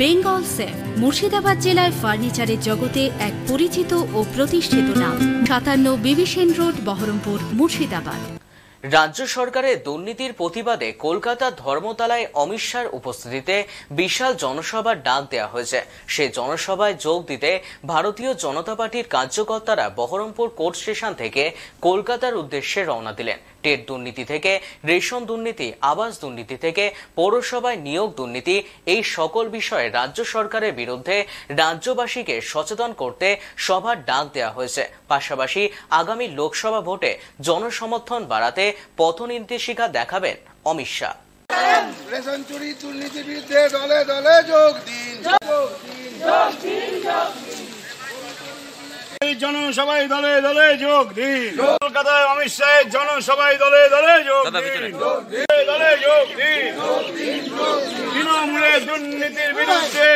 Bengal safe Murshidabad জেলায় ফার্নিচারের জগতে এক পরিচিত ও প্রতিষ্ঠিত নাম। সাতান্ন বিবিসেন রোড, বহরমপুর, মুর্শিদাবাদ। রাজ্য সরকারের দুর্নীতির প্রতিবাদে কলকাতার ধর্মতলায় অমিত শাহর উপস্থিতিতে বিশাল জনসভার ডাক দেওয়া হয়েছে। সে জনসভায় যোগ দিতে ভারতীয় জনতা পার্টির কার্যকর্তারা বহরমপুর কোর্ট স্টেশন থেকে কলকাতার উদ্দেশ্যে রওনা দিলেন। টেট দুর্নীতি থেকে রেশন দুর্নীতি আবাস দুর্নীতি থেকে পৌরসভায় নিয়োগ দুর্নীতি এই সকল বিষয়ে রাজ্য সরকারের বিরুদ্ধে রাজ্যবাসীকে সচেতন করতে সভার ডাক দেওয়া হয়েছে। পাশাপাশি আগামী লোকসভা ভোটে জনসমর্থন বাড়াতে পথ নির্দেশিকা দেখাবেন অমিত শাহ। রেশন চুরি দুর্নীতির বিরুদ্ধে দলে দলে যোগ দিন। এই জনসভায় দলে দলে যোগ দিন। কলকাতায় অমিত শাহের জনসভায় দলে দলে যোগ দলে দলে যোগ দিন। তৃণমূলের দুর্নীতির বিরুদ্ধে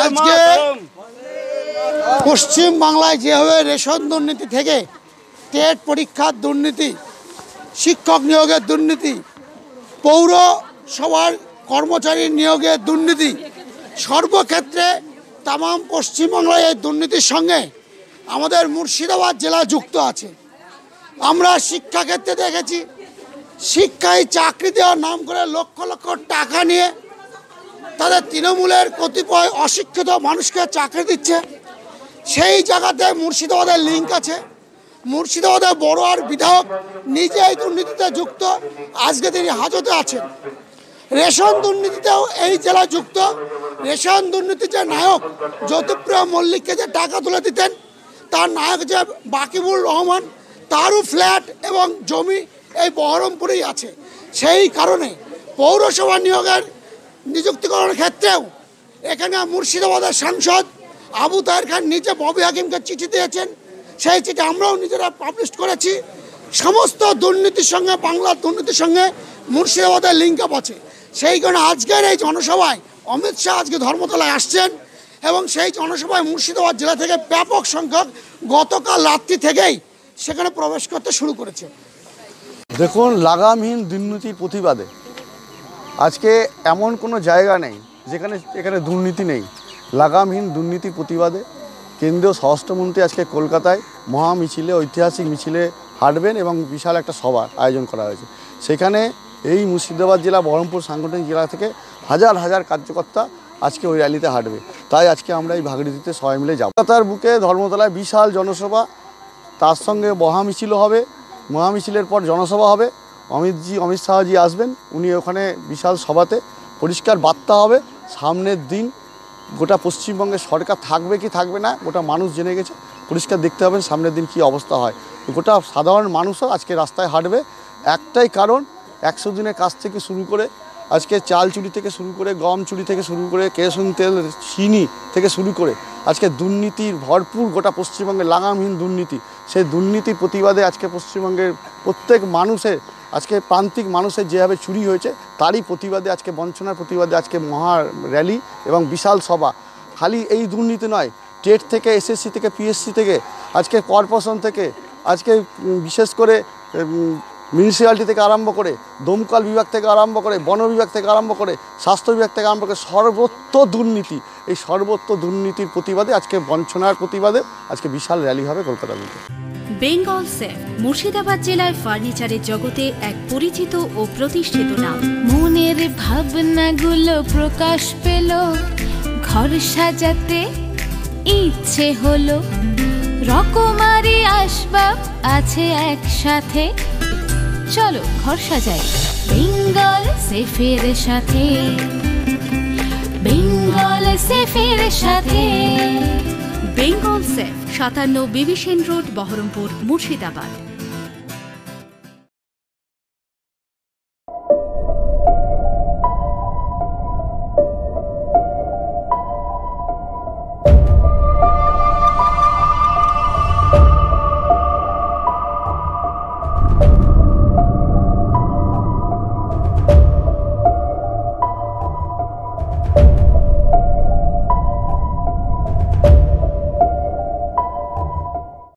আজকে পশ্চিম বাংলায় যেভাবে রেশন দুর্নীতি থেকে টেট পরীক্ষার দুর্নীতি শিক্ষক নিয়োগের দুর্নীতি পৌরসভার কর্মচারী নিয়োগের দুর্নীতি। সর্বক্ষেত্রে তামাম পশ্চিমবাংলায় এই দুর্নীতির সঙ্গে আমাদের মুর্শিদাবাদ জেলা যুক্ত আছে। আমরা শিক্ষাক্ষেত্রে দেখেছি, শিক্ষায় চাকরি দেওয়ার নাম করে লক্ষ লক্ষ টাকা নিয়ে তাদের তৃণমূলের কতিপয় অশিক্ষিত মানুষকে চাকরি দিচ্ছে। সেই জায়গাতে মুর্শিদাবাদের লিঙ্ক আছে। মুর্শিদাবাদের বড় আর বিধায়ক নিজে এই দুর্নীতিতে যুক্ত। আজকে তিনি হাজতে আছেন। রেশন দুর্নীতিতেও এই জেলা যুক্ত। রেশন দুর্নীতির যে নায়ক জ্যোতিপ্রিয় মল্লিককে যে টাকা তুলে দিতেন, তার নায়ক যে বাকিবুল রহমান, তারও ফ্ল্যাট এবং জমি এই বহরমপুরেই আছে। সেই কারণে পৌরসভা নিয়োগের নিযুক্তিকরণের ক্ষেত্রেও এখানে মুর্শিদাবাদের সাংসদ আবু তাহের খান নিজে ববি হাকিমকে চিঠি দিয়েছেন। সেই চিঠি আমরাও নিজেরা পাবলিশ করেছি। সমস্ত দুর্নীতির সঙ্গে, বাংলার দুর্নীতির সঙ্গে মুর্শিদাবাদের লিঙ্ক আপ আছে। সেই কারণে আজকের এই জনসভায় অমিত শাহ আজকে ধর্মতলায় আসছেন এবং সেই জনসভায় মুর্শিদাবাদ জেলা থেকে ব্যাপক সংখ্যক গতকাল রাত্রি থেকেই সেখানে প্রবেশ করতে শুরু করেছে। দেখুন, লাগামহীন দুর্নীতির প্রতিবাদে আজকে এমন কোনো জায়গা নেই যেখানে এখানে দুর্নীতি নেই। লাগামহীন দুর্নীতির প্রতিবাদে কেন্দ্রীয় স্বরাষ্ট্রমন্ত্রী আজকে কলকাতায় মহা মিছিলে ঐতিহাসিক মিছিলে হাঁটবেন এবং বিশাল একটা সভার আয়োজন করা হয়েছে। সেখানে এই মুর্শিদাবাদ জেলা, বহরমপুর সাংগঠনিক জেলা থেকে হাজার হাজার কার্যকর্তা আজকে ওই র্যালিতে হাঁটবে। তাই আজকে আমরা এই ভাগীরথীতে সবাই মিলে যাব। কলকাতার বুকে ধর্মতলায় বিশাল জনসভা, তার সঙ্গে মহা মিছিলও হবে। মহা মিছিলের পর জনসভা হবে। অমিতজি, অমিত শাহজি আসবেন। উনি ওখানে বিশাল সভাতে পরিষ্কার বার্তা হবে। সামনের দিন গোটা পশ্চিমবঙ্গের সরকার থাকবে কি থাকবে না, গোটা মানুষ জেনে গেছে। পরিষ্কার দেখতে হবে সামনের দিন কি অবস্থা হয়। গোটা সাধারণ মানুষও আজকে রাস্তায় হাঁটবে। একটাই কারণ একশো দিনের কাজ থেকে শুরু করে আজকে চাল চুরি থেকে শুরু করে, গম চুরি থেকে শুরু করে কেরোসিন তেল, চিনি থেকে শুরু করে আজকে দুর্নীতির ভরপুর গোটা পশ্চিমবঙ্গের লাগামহীন দুর্নীতি। সেই দুর্নীতির প্রতিবাদে আজকে পশ্চিমবঙ্গের প্রত্যেক মানুষের, আজকে প্রান্তিক মানুষের যেভাবে চুরি হয়েছে, তারই প্রতিবাদে আজকে, বঞ্চনার প্রতিবাদে আজকে মহা র্যালি এবং বিশাল সভা। খালি এই দুর্নীতি নয়, টেট থেকে, এসএসসি থেকে, পিএসসি থেকে, আজকে কর্পোরেশন থেকে, আজকে বিশেষ করে মিউনিসিপ্যালিটি থেকে আরম্ভ করে দমকল বিভাগ থেকে আরম্ভ করে বন বিভাগ থেকে আরম্ভ করে স্বাস্থ্য বিভাগ থেকে আরম্ভ করে সর্বত্র দুর্নীতি। এই সর্বত্র দুর্নীতির প্রতিবাদে আজকে বঞ্চনার প্রতিবাদে আজকে বিশাল র্যালি হবে কলকাতার মধ্যে বেঙ্গল সেফ মুর্শিদাবাদ জেলায় ফার্নিচারের জগতে এক পরিচিত ও প্রতিষ্ঠিত নাম। মনের ভাবনাগুলো প্রকাশ পেল ঘর সাজাতে ইচ্ছে হলো। রকমারি আসবাব আছে একসাথে চলো ঘর সাজাই। বেঙ্গল সেফের সাথে। বেঙ্গল সেফের সাথে। বেঙ্গল সেফ, সাতান্ন বিবিসেন রোড, বহরমপুর, মুর্শিদাবাদ।